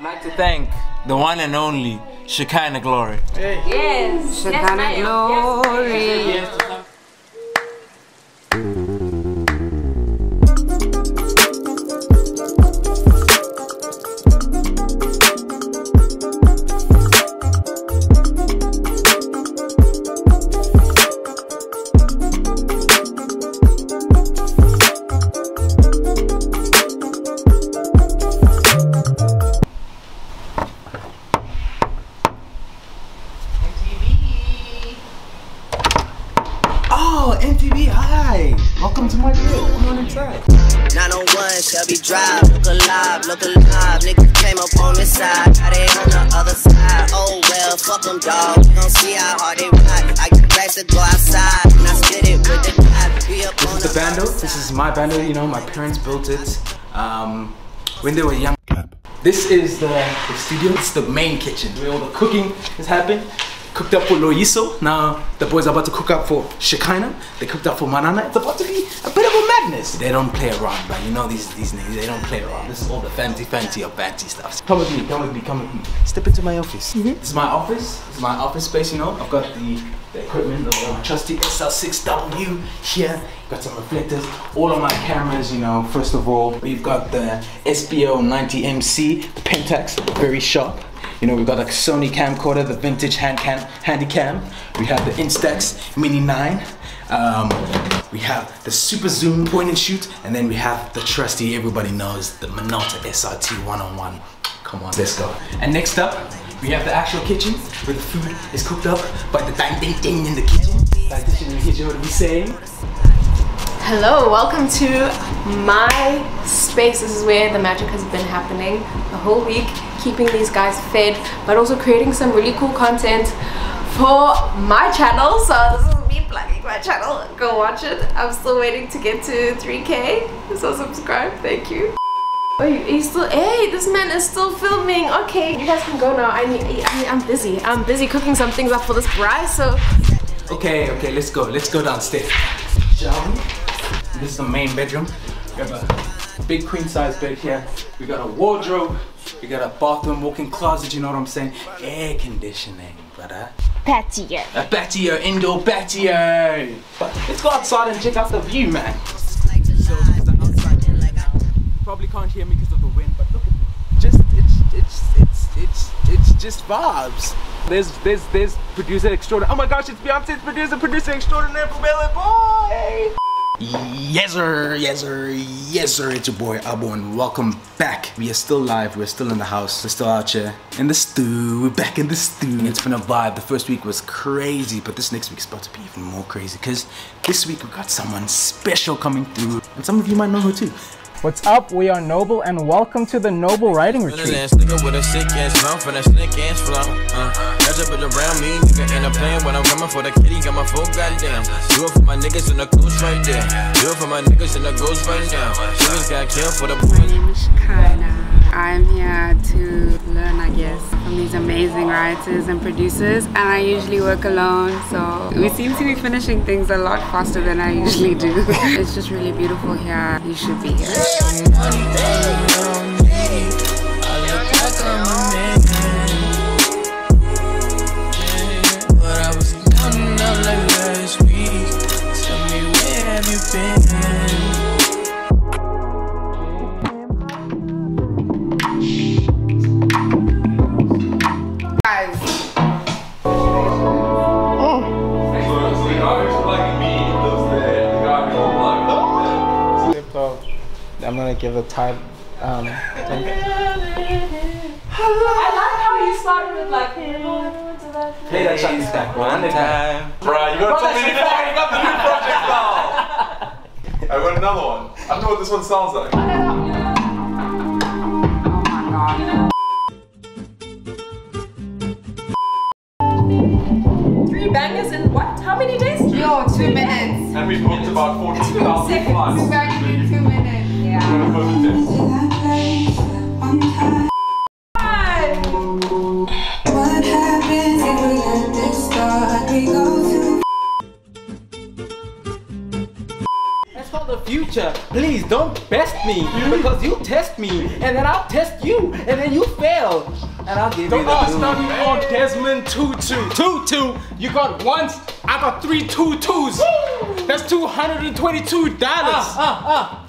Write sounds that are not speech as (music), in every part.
I'd like to thank the one and only Shekinah Glory. Yes. Shekinah glory. Yes. MTV, hi! Welcome to my crib. Come on inside. 901 Shelby Drive, look alive, look alive. Niggas came up on this side, now they on the other side. Oh well, fuck them, dawg. We gon' see how hard they ride. I get back to go outside, and I spit it with the up This is the bando. This is my bando. You know, my parents built it um, when they were young. This is the, the studio. It's the main kitchen where all the cooking is happening. Cooked up for Loiso. Now the boys are about to cook up for Shekhinah. They cooked up for Manana. It's about to be a bit of a madness. They don't play around, but you know these these niggas. They don't play around. This is all the fancy, fancy of fancy stuff. Come with me. Come with me. Come with me. Step into my office. Mm-hmm. This is my office. This is my office space. You know, I've got the, the equipment, the my trusty SL6W here. Got some reflectors. All of my cameras. You know, first of all, we've got the SBO 90MC, the Pentax, very sharp. You know, we've got a Sony camcorder, the vintage hand cam, handy cam. We have the Instax Mini 9. Um, we have the Super Zoom point and shoot, and then we have the trusty, everybody knows, the Minolta SRT one-on-one. Come on, let's go. And next up, we have the actual kitchen, where the food is cooked up by the ding ding ding in the kitchen. Like this in the kitchen, what are we saying? Hello, welcome to my space. This is where the magic has been happening the whole week, keeping these guys fed, but also creating some really cool content for my channel. So this is me plugging my channel. Go watch it. I'm still waiting to get to 3k. So subscribe. Thank you. Oh, he's still. Hey, this man is still filming. Okay, you guys can go now. I need. I, I'm busy. I'm busy cooking some things up for this bride. So Okay, okay, let's go. Let's go downstairs. This is the main bedroom. We have a big queen size bed here. We got a wardrobe. We got a bathroom, walk-in closet, you know what I'm saying? Air conditioning, brother. Patio. A patio, indoor patio. But let's go outside and check out the view, man. So, probably can't hear me because of the wind, but look at just it's it's it's it's it's just vibes. There's there's there's producer extraordinary. Oh my gosh, it's Beyonce's producer, producer extraordinary from LA Boy. Yes sir, yes sir, yes sir, it's your boy Abo and welcome back. We are still live, we're still in the house, we're still out here in the stew, we're back in the stew. It's been a vibe, the first week was crazy, but this next week's about to be even more crazy because this week we got someone special coming through and some of you might know her too. What's up? We are Noble and welcome to the Noble Writing Retreat. Ass nigga with a sick ass mouth and a slick ass flow. Catch up around me, nigga ain't a plan when I'm coming for the kitty. Got my full goddamn. Do it for my niggas in the coast right there. Do it for my niggas in the ghost right now. Niggas got killed for the My name is Shekhinah. I'm here to learn, I guess, from these amazing writers and producers. And I usually work alone, so we seem to be finishing things a lot faster than I usually do. (laughs) it's just really beautiful here. You should be here. I'm gonna give a time. Um, thing. I like how you started with like. Play that Chinese back, one time. Bruh, you got too many fucking up the new project now. (laughs) I got another one. I don't know what this one sounds like. Don't best me because you test me and then I'll test you and then you fail. And I'll give Don't you the ask blue. nothing on Desmond Tutu. Tutu, you got once, I got three two twos. That's $222. Ah,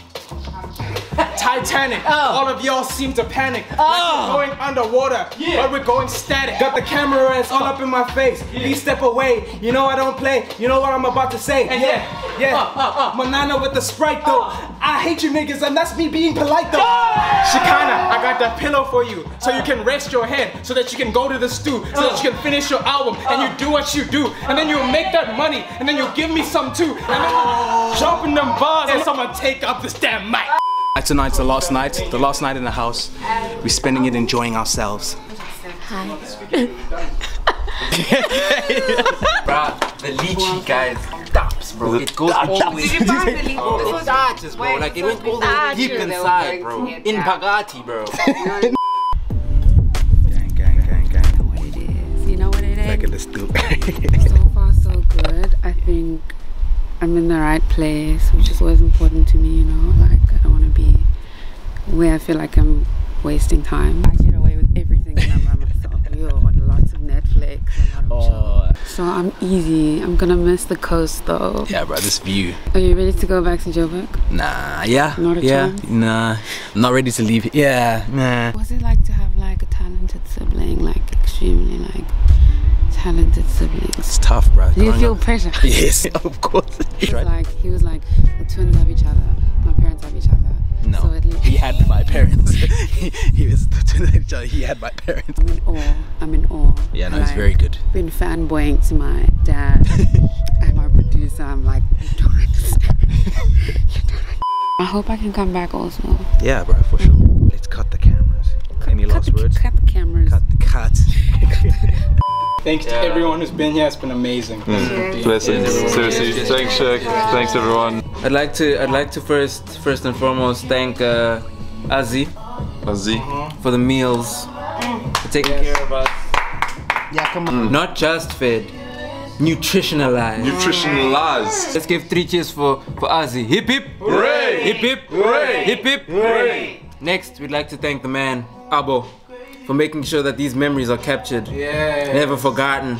Titanic. All of y'all seem to panic. Like Ah. we're going underwater, Yeah. but we're going static. Got the cameras all up in my face. Please step away. You know I don't play. You know what I'm about to say. And yeah, yeah. Ah, Manana with the sprite though. I hate you niggas, and that's me being polite though. Shekhinah, I got that pillow for you, so you can rest your head, so that you can go to the stew, so that you can finish your album, and you do what you do, and then you make that money, and then you give me some too, and then jump in them bars, and someone take up this damn mic. Tonight's the last night, the last night in the house. We're spending it enjoying ourselves. Hi. (laughs) Bruh, the lychee guys stops, bro. It goes all the way. Did you find the leaf? Oh, it was- starches, bro. Like it went all the way deep inside, bro. In get Pagati, bro. (laughs) Gang, gang, gang, gang. What it is. You know what it is? Look at this dude. so far so good. I think I'm in the right place, which is always important to me, you know. Like I don't wanna be where I feel like I'm wasting time. I get away with everything when I'm by (laughs) myself. Yo, lots of Netflix, a lot of oh. chill. So I'm easy. I'm gonna miss the coast though. yeah, bro, this view. Are you ready to go back to Joburg? Nah, yeah. Not a yeah, chance? nah. I'm not ready to leave. Yeah, nah. What's it like to have like a talented sibling, like extremely like talented siblings? It's tough, bro. Do you feel up- pressure? (laughs) Yes, of course. (laughs) He was like he was like the twins have each other, my parents have each other. No, So he had my parents. (laughs) he, he was the twin of each other. He had my parents. I'm in awe. I'm in awe. Yeah, no, And it's very good. Been fanboying to my dad and my producer. I'm like, you don't understand. You don't understand. I hope I can come back also. Yeah, bro, for sure. Let's cut the cameras. Any Cut last the, words? cut the cameras. Cut the cut. Thanks to everyone who's been here. It's been amazing. Blessings. Seriously, thanks, Shaq. Thanks, everyone. I'd like to I'd like to first first and foremost thank uh, Azi Azi. for the meals, for taking care of us. Yeah, come on. Not just fed, nutritionalized. Nutritionalized. Let's give three cheers for for Azi. Hip hip. Hooray! Hip hip. Hooray! Hip hip. Hooray! Next, we'd like to thank the man Abo for making sure that these memories are captured, Yeah. never forgotten,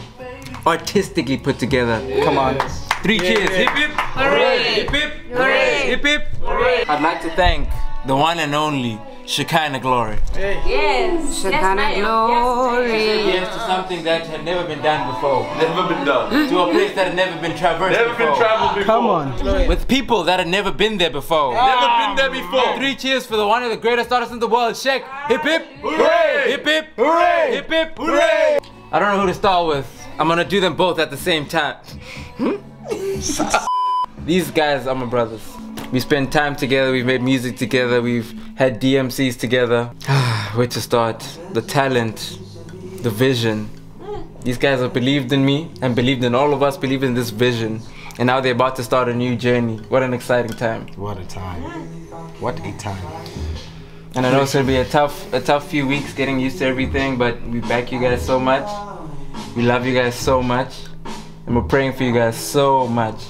artistically put together. Come on. Three cheers. Hip hip. Hooray. Hip hip. Hooray. Hip hip. Hooray. I'd like to thank the one and only Shekinah Glory. Yes. Shekinah glory. Yes to something that had never been done before. Never been done. To a place that had never been traversed Never before. been traveled before. Come on. With people that had never been there before. Never been there ah. before. Three cheers for the one of the greatest artists in the world, Shek. Hip hip. Hooray! Hip hip. Hooray! Hip hip. Hooray! I don't know who to start with. I'm gonna do them both at the same time. (laughs) These guys are my brothers. We spend time together, we've made music together, we've had DMCs together. (sighs) Where to start? The talent, the vision. These guys have believed in me and believed in all of us, believed in this vision. And now they're about to start a new journey. What an exciting time. What a time. What a time. And I know it's gonna be a tough, a tough few weeks getting used to everything, but we back you guys so much. We love you guys so much, and we're praying for you guys so much.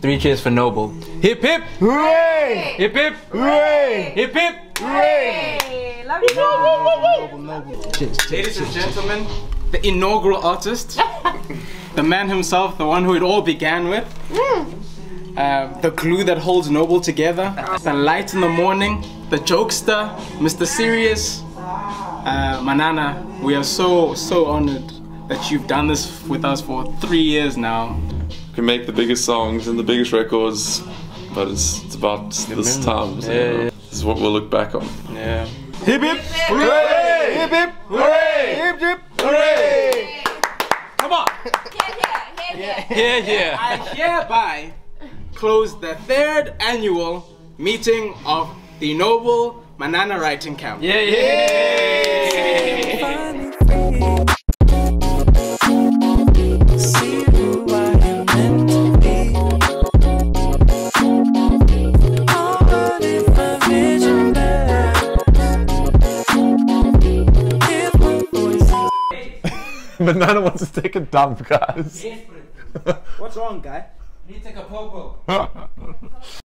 Three cheers for Noble. Hip hip! Hooray! Hip hip! Hooray! Hip hip! Hooray! Ladies and gentlemen, the inaugural artist, (laughs) the man himself, the one who it all began with, uh, the glue that holds Noble together, the light in the morning, the jokester, Mr. Serious, uh, Manana. We are so, so honored that you've done this with us for three years now. can make the biggest songs and the biggest records, but it's, it's about this time. So Yeah, yeah. This is what we'll look back on. Yeah. Hip hip! Hooray! Hip hip! Hooray! Hip hip! Hooray! Come on! Yeah, yeah, yeah. Yeah. I hereby close the third annual meeting of the Noble Manana Writing Camp. Yeah, yeah. Banana wants to take a dump, guys. (laughs) What's wrong, guy? Need to take a popo. (laughs)